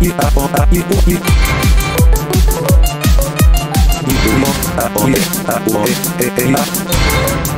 y a o a y u y y uno a o y a o e e e a